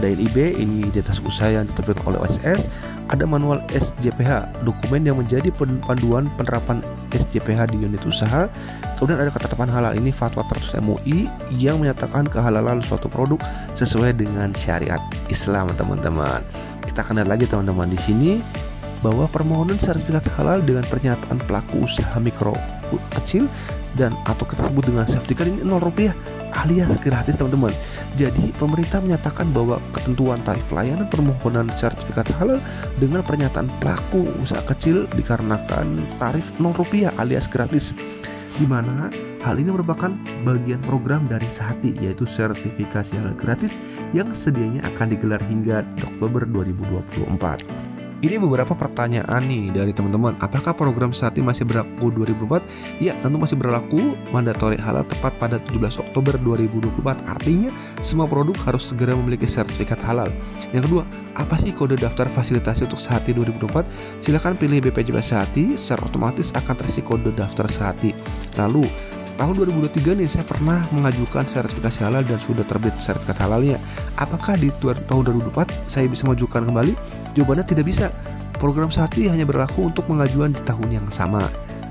Ada NIB, ini identitas usaha yang diterbitkan oleh OSS. Ada manual SJPH, dokumen yang menjadi panduan penerapan SJPH di unit usaha. Kemudian ada ketetapan halal ini fatwa tertulis MUI yang menyatakan kehalalan suatu produk sesuai dengan syariat Islam, teman-teman. Kita akan lihat lagi teman-teman di sini bahwa permohonan sertifikat halal dengan pernyataan pelaku usaha mikro kecil dan atau kita sebut dengan safety card ini 0 rupiah alias gratis teman-teman jadi pemerintah menyatakan bahwa ketentuan tarif layanan permohonan sertifikat halal dengan pernyataan pelaku usaha kecil dikarenakan tarif 0 rupiah alias gratis di mana hal ini merupakan bagian program dari Sehati yaitu sertifikasi halal gratis yang sedianya akan digelar hingga Oktober 2024. Ini beberapa pertanyaan nih dari teman-teman. Apakah program saat ini masih berlaku 2024? Ya, tentu masih berlaku. Mandatori halal tepat pada 17 Oktober 2024. Artinya, semua produk harus segera memiliki sertifikat halal. Yang kedua, apa sih kode daftar fasilitasi untuk Sehati 2024? Silahkan pilih BPJS Sehati, secara otomatis akan terisi kode daftar Sehati. Lalu, tahun 2023 nih saya pernah mengajukan sertifikasi halal dan sudah terbit sertifikat halalnya. Apakah di tahun 2024 saya bisa mengajukan kembali? Jawabannya tidak bisa. Program Sati hanya berlaku untuk pengajuan di tahun yang sama.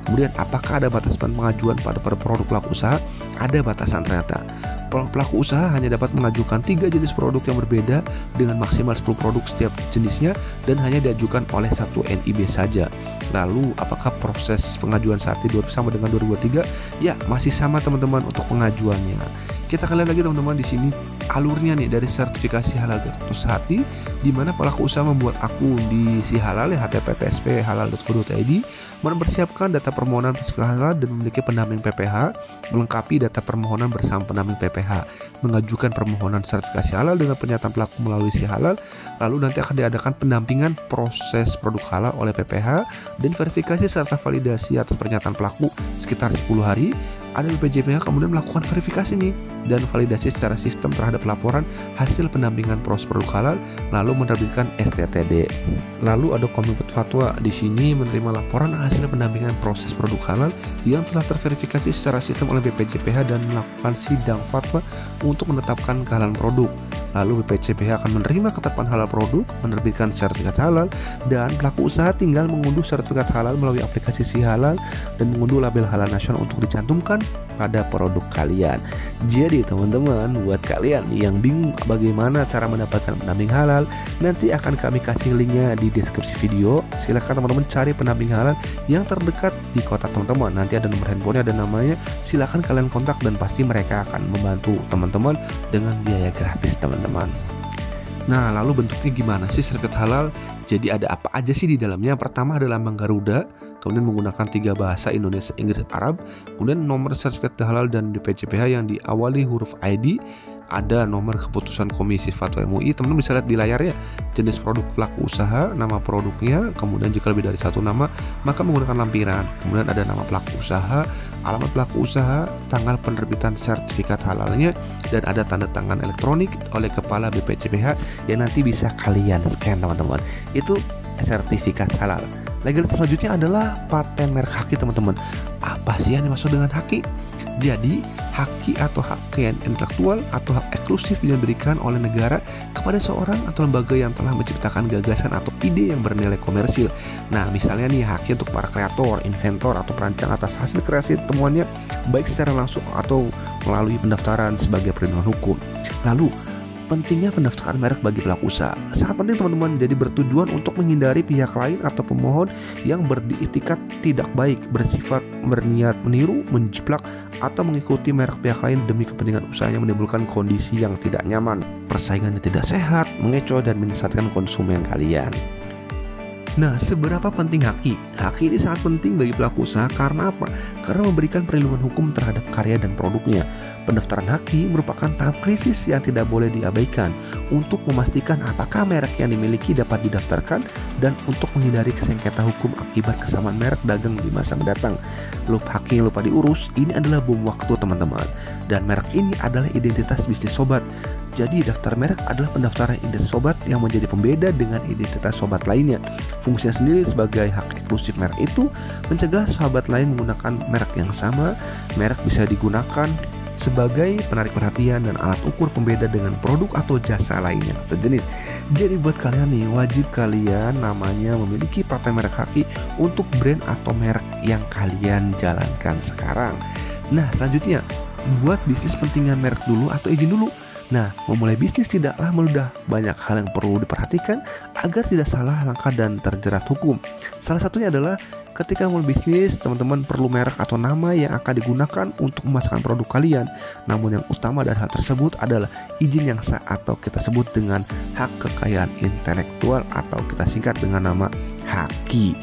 Kemudian apakah ada batasan pengajuan pada produk pelaku usaha? Ada batasan ternyata pelaku usaha hanya dapat mengajukan tiga jenis produk yang berbeda dengan maksimal 10 produk setiap jenisnya dan hanya diajukan oleh satu NIB saja. Lalu, apakah proses pengajuan saat ini sama dengan 2023? Ya, masih sama teman-teman untuk pengajuannya. Kita akan lihat lagi teman-teman di sini alurnya nih dari sertifikasi halal Gatus Hati di mana pelaku usaha membuat akun di si halal ya https halal.co.id mempersiapkan data permohonan halal dan memiliki pendamping PPH melengkapi data permohonan bersama pendamping PPH PPH mengajukan permohonan sertifikasi halal dengan pernyataan pelaku melalui si halal lalu nanti akan diadakan pendampingan proses produk halal oleh PPH dan verifikasi serta validasi atas pernyataan pelaku sekitar 10 hari ada BPJPH kemudian melakukan verifikasi nih dan validasi secara sistem terhadap laporan hasil pendampingan proses produk halal lalu menerbitkan STTD. Lalu ada komitmen fatwa di sini menerima laporan hasil pendampingan proses produk halal yang telah terverifikasi secara sistem oleh BPJPH dan melakukan sidang fatwa untuk menetapkan kehalalan produk. Lalu BPJPH akan menerima ketetapan halal produk, menerbitkan sertifikat halal, dan pelaku usaha tinggal mengunduh sertifikat halal melalui aplikasi si halal dan mengunduh label halal nasional untuk dicantumkan pada produk kalian. Jadi teman-teman, buat kalian yang bingung bagaimana cara mendapatkan pendamping halal, nanti akan kami kasih linknya di deskripsi video. Silahkan teman-teman cari pendamping halal yang terdekat di kota teman-teman. Nanti ada nomor handphonenya, ada namanya. Silahkan kalian kontak dan pasti mereka akan membantu teman-teman dengan biaya gratis teman-teman. Nah, lalu bentuknya gimana sih sertifikat halal? Jadi ada apa aja sih di dalamnya? Pertama adalah lambang Garuda, kemudian menggunakan tiga bahasa Indonesia, Inggris, Arab, kemudian nomor sertifikat halal dan DPCPH yang diawali huruf ID, ada nomor keputusan Komisi Fatwa MUI. Teman-teman bisa lihat di layar ya, jenis produk pelaku usaha, nama produknya, kemudian jika lebih dari satu nama, maka menggunakan lampiran. Kemudian ada nama pelaku usaha, alamat pelaku usaha, tanggal penerbitan sertifikat halalnya, dan ada tanda tangan elektronik oleh kepala BPCPH yang nanti bisa kalian scan teman-teman. Itu sertifikat halal. Legalitas selanjutnya adalah paten merek haki teman-teman. Apa sih yang dimaksud dengan haki? Jadi, haki atau hak kekayaan intelektual atau hak eksklusif yang diberikan oleh negara kepada seorang atau lembaga yang telah menciptakan gagasan atau ide yang bernilai komersil. Nah, misalnya nih haki untuk para kreator, inventor atau perancang atas hasil kreasi temuannya baik secara langsung atau melalui pendaftaran sebagai perlindungan hukum. Lalu, pentingnya pendaftaran merek bagi pelaku usaha. Sangat penting teman-teman, jadi bertujuan untuk menghindari pihak lain atau pemohon yang berdiitikat tidak baik, bersifat berniat meniru, menjiplak, atau mengikuti merek pihak lain demi kepentingan usahanya menimbulkan kondisi yang tidak nyaman, persaingan yang tidak sehat, mengecoh dan menyesatkan konsumen kalian. Nah, seberapa penting haki? Haki ini sangat penting bagi pelaku usaha karena apa? Karena memberikan perlindungan hukum terhadap karya dan produknya. Pendaftaran haki merupakan tahap krisis yang tidak boleh diabaikan untuk memastikan apakah merek yang dimiliki dapat didaftarkan dan untuk menghindari kesengketa hukum akibat kesamaan merek dagang di masa mendatang. Lup haki yang lupa diurus ini adalah bom waktu teman-teman dan merek ini adalah identitas bisnis sobat. Jadi daftar merek adalah pendaftaran identitas sobat yang menjadi pembeda dengan identitas sobat lainnya. Fungsinya sendiri sebagai hak eksklusif merek itu mencegah sahabat lain menggunakan merek yang sama. Merek bisa digunakan sebagai penarik perhatian dan alat ukur pembeda dengan produk atau jasa lainnya sejenis. Jadi buat kalian nih wajib kalian namanya memiliki paten merek kaki untuk brand atau merek yang kalian jalankan sekarang. Nah selanjutnya buat bisnis pentingan merek dulu atau izin dulu. Nah, memulai bisnis tidaklah mudah. Banyak hal yang perlu diperhatikan agar tidak salah langkah dan terjerat hukum. Salah satunya adalah ketika mulai bisnis, teman-teman perlu merek atau nama yang akan digunakan untuk memasarkan produk kalian. Namun yang utama dari hal tersebut adalah izin yang sah atau kita sebut dengan hak kekayaan intelektual atau kita singkat dengan nama haki.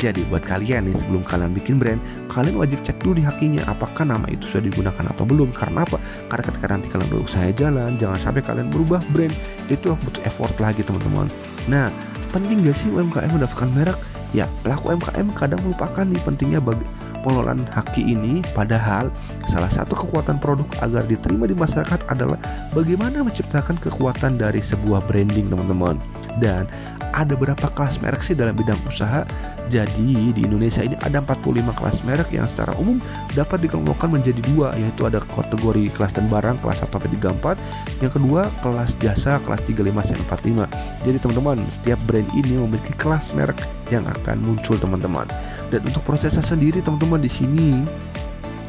Jadi buat kalian nih sebelum kalian bikin brand, kalian wajib cek dulu di hakinya apakah nama itu sudah digunakan atau belum. Karena apa? Karena ketika nanti kalian berusaha jalan, jangan sampai kalian berubah brand. Itu butuh effort lagi teman-teman. Nah, penting gak sih UMKM mendapatkan merek? Ya, pelaku UMKM kadang melupakan nih pentingnya bagi pengelolaan haki ini padahal salah satu kekuatan produk agar diterima di masyarakat adalah bagaimana menciptakan kekuatan dari sebuah branding teman-teman. Dan ada berapa kelas merek sih dalam bidang usaha jadi di Indonesia ini ada 45 kelas merek yang secara umum dapat dikelompokkan menjadi dua yaitu ada kategori kelas dan barang kelas 1 sampai 34 yang kedua kelas jasa kelas 35 sampai 45 jadi teman-teman setiap brand ini memiliki kelas merek yang akan muncul teman-teman. Dan untuk prosesnya sendiri teman-teman di sini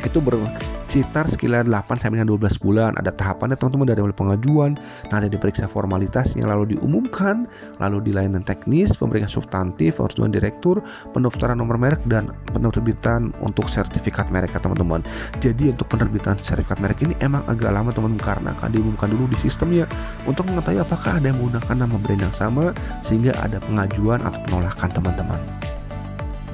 itu bersekitar sekitar 8 sampai dengan 12 bulan. Ada tahapannya teman-teman dari mulai pengajuan, nanti diperiksa formalitasnya, lalu diumumkan, lalu di layanan teknis, pemberian substantif, persetujuan direktur, pendaftaran nomor merek dan penerbitan untuk sertifikat merek teman-teman. Jadi untuk penerbitan sertifikat merek ini emang agak lama teman-teman karena akan diumumkan dulu di sistemnya untuk mengetahui apakah ada yang menggunakan nama brand yang sama sehingga ada pengajuan atau penolakan teman-teman.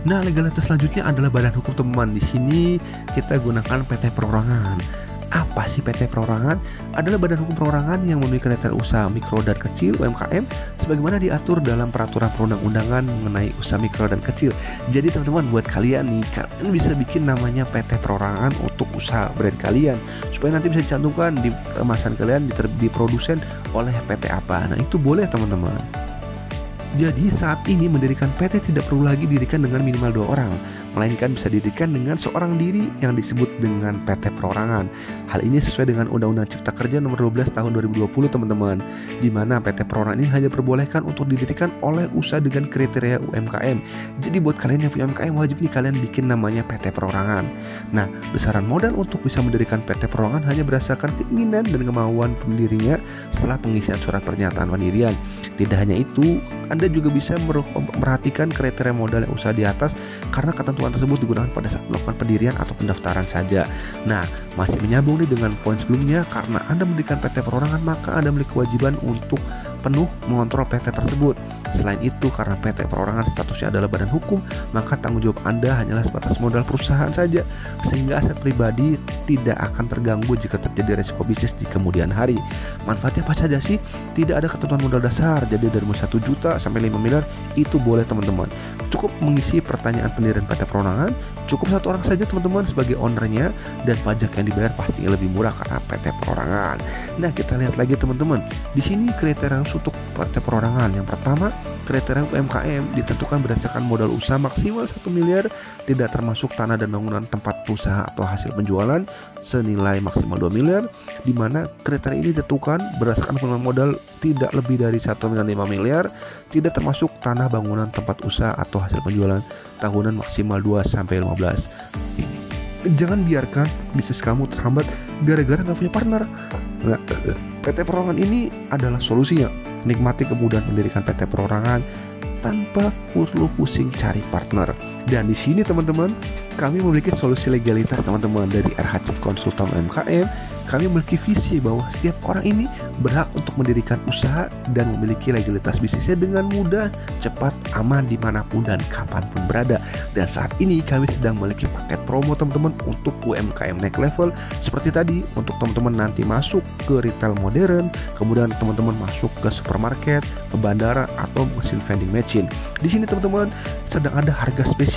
Nah, legalitas selanjutnya adalah badan hukum teman. Di sini kita gunakan PT perorangan. apa sih PT Perorangan? Adalah badan hukum perorangan yang memiliki kriteria usaha mikro dan kecil UMKM sebagaimana diatur dalam peraturan perundang-undangan mengenai usaha mikro dan kecil. Jadi teman-teman buat kalian nih kalian bisa bikin namanya PT Perorangan untuk usaha brand kalian supaya nanti bisa dicantumkan di kemasan kalian diprodusen oleh PT apa. Nah, itu boleh teman-teman. Jadi saat ini mendirikan PT tidak perlu lagi didirikan dengan minimal dua orang melainkan bisa didirikan dengan seorang diri yang disebut dengan PT Perorangan. Hal ini sesuai dengan Undang-Undang Cipta Kerja nomor 12 tahun 2020 teman-teman, di mana PT Perorangan ini hanya diperbolehkan untuk didirikan oleh usaha dengan kriteria UMKM. Jadi buat kalian yang punya UMKM wajib nih kalian bikin namanya PT Perorangan. Nah, besaran modal untuk bisa mendirikan PT Perorangan hanya berdasarkan keinginan dan kemauan pendirinya setelah pengisian surat pernyataan pendirian. Tidak hanya itu, Anda juga bisa memperhatikan kriteria modal yang usaha di atas karena ketentuan tersebut digunakan pada saat melakukan pendirian atau pendaftaran saja. Nah, masih menyambung nih dengan poin sebelumnya karena Anda mendirikan PT perorangan maka Anda memiliki kewajiban untuk penuh mengontrol PT tersebut. Selain itu, karena PT perorangan statusnya adalah badan hukum, maka tanggung jawab Anda hanyalah sebatas modal perusahaan saja, sehingga aset pribadi tidak akan terganggu jika terjadi resiko bisnis di kemudian hari. Manfaatnya apa saja sih? Tidak ada ketentuan modal dasar, jadi dari 1 juta sampai 5 miliar itu boleh teman-teman. Cukup mengisi pertanyaan pendirian PT perorangan, cukup satu orang saja teman-teman sebagai ownernya, dan pajak yang dibayar pastinya lebih murah karena PT perorangan. Nah, kita lihat lagi teman-teman. Di sini kriteria untuk partai perorangan. Yang pertama, kriteria UMKM ditentukan berdasarkan modal usaha maksimal 1 miliar, tidak termasuk tanah dan bangunan tempat usaha atau hasil penjualan senilai maksimal 2 miliar, di mana kriteria ini ditentukan berdasarkan modal tidak lebih dari 1 miliar 5 miliar, tidak termasuk tanah bangunan tempat usaha atau hasil penjualan tahunan maksimal 2 sampai 15 jangan biarkan bisnis kamu terhambat gara-gara nggak punya partner. Nah, PT Perorangan ini adalah solusinya. Nikmati kemudahan mendirikan PT Perorangan tanpa perlu pusing cari partner. Dan di sini teman-teman, kami memiliki solusi legalitas teman-teman dari RH Konsultan UMKM kami memiliki visi bahwa setiap orang ini berhak untuk mendirikan usaha dan memiliki legalitas bisnisnya dengan mudah, cepat, aman di mana pun dan kapan pun berada. Dan saat ini kami sedang memiliki paket promo teman-teman untuk UMKM naik level seperti tadi untuk teman-teman nanti masuk ke retail modern, kemudian teman-teman masuk ke supermarket, ke bandara atau mesin vending machine. Di sini teman-teman sedang ada harga spesial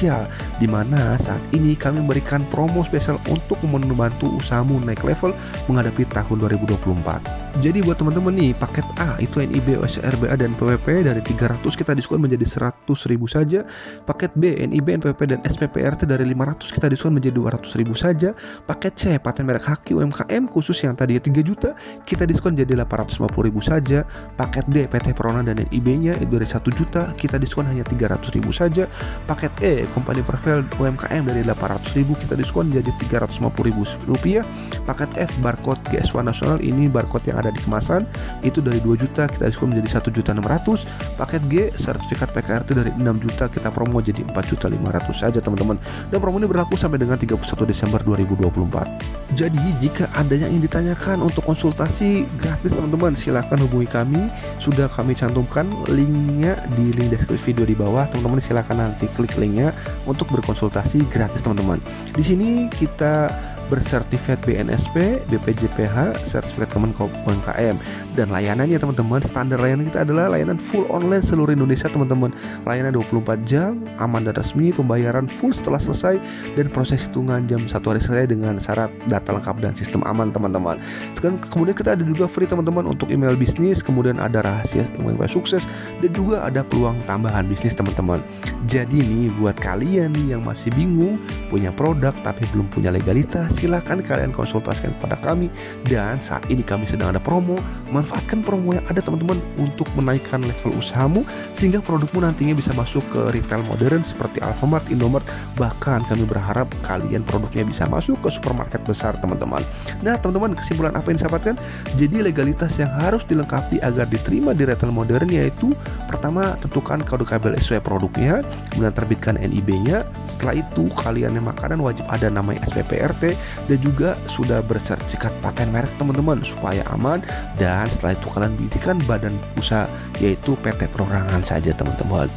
di mana saat ini kami memberikan promo spesial untuk membantu usahamu naik level menghadapi tahun 2024. Jadi buat teman-teman nih, paket A itu NIB, OSRBA dan PWP dari 300 kita diskon menjadi 100 ribu saja. Paket B NIB, NPWP dan SPPRT dari 500 kita diskon menjadi 200 ribu saja. Paket C paten merek haki UMKM khusus yang tadi 3 juta kita diskon jadi 850 ribu saja. Paket D PT Perona dan NIB-nya dari 1 juta kita diskon hanya 300 ribu saja. Paket E Company Profile UMKM dari 800 ribu kita diskon jadi 350 ribu rupiah. Paket F barcode GS1 nasional ini barcode yang ada di kemasan itu dari 2 juta kita diskon menjadi 1 juta 600 paket G sertifikat PKRT dari 6 juta kita promo jadi 4 juta 500 saja teman-teman. Dan promo ini berlaku sampai dengan 31 Desember 2024 jadi jika ada yang ingin ditanyakan untuk konsultasi gratis teman-teman silahkan hubungi kami. Sudah kami cantumkan linknya di link deskripsi video di bawah. Teman-teman silahkan nanti klik linknya untuk berkonsultasi gratis teman-teman. Di sini kita bersertifikat BNSP, BPJPH, sertifikat Kemenko UMKM dan layanannya teman-teman standar layanan kita adalah layanan full online seluruh Indonesia teman-teman. Layanan 24 jam aman dan resmi pembayaran full setelah selesai dan proses hitungan jam satu hari selesai dengan syarat data lengkap dan sistem aman teman-teman. Sekarang kemudian kita ada juga free teman-teman untuk email bisnis kemudian ada rahasia email sukses dan juga ada peluang tambahan bisnis teman-teman. Jadi nih buat kalian yang masih bingung punya produk tapi belum punya legalitas silahkan kalian konsultasikan kepada kami. Dan saat ini kami sedang ada promo. Manfaatkan promo yang ada teman-teman untuk menaikkan level usahamu sehingga produkmu nantinya bisa masuk ke retail modern seperti Alfamart, Indomart. Bahkan kami berharap kalian produknya bisa masuk ke supermarket besar teman-teman. Nah teman-teman kesimpulan apa yang dapatkan jadi legalitas yang harus dilengkapi agar diterima di retail modern yaitu pertama tentukan kode kabel sesuai produknya kemudian terbitkan NIB-nya setelah itu kalian yang makanan wajib ada namanya SPPRT dan juga sudah bersertifikat paten merek teman-teman supaya aman dan setelah itu kalian bidikan badan usaha yaitu PT Perorangan saja teman-teman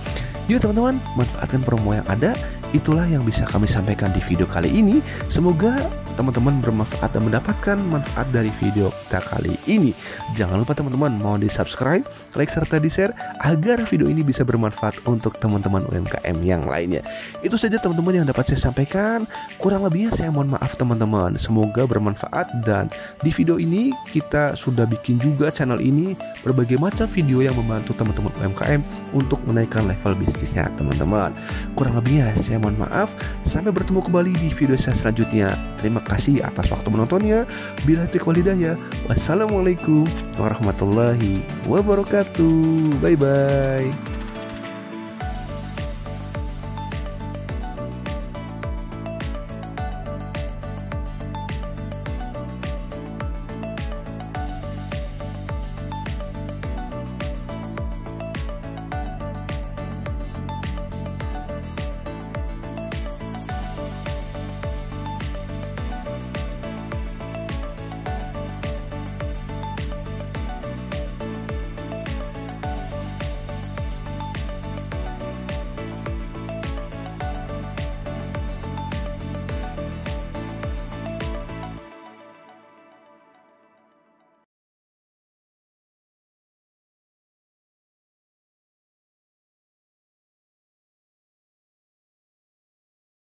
Yuk teman-teman, manfaatkan promo yang ada. Itulah yang bisa kami sampaikan di video kali ini. Semoga teman-teman bermanfaat dan mendapatkan manfaat dari video kita kali ini. Jangan lupa teman-teman mau di subscribe, like serta di share agar video ini bisa bermanfaat untuk teman-teman UMKM yang lainnya. Itu saja teman-teman yang dapat saya sampaikan. Kurang lebihnya saya mohon maaf teman-teman. Semoga bermanfaat dan di video ini kita sudah bikin juga channel ini berbagai macam video yang membantu teman-teman UMKM untuk menaikkan level bisnisnya teman-teman. Kurang lebihnya saya mohon maaf. Sampai bertemu kembali di video saya selanjutnya. Terima kasih atas waktu menontonnya. Bila walidaya. Wassalamualaikum warahmatullahi wabarakatuh. Bye bye.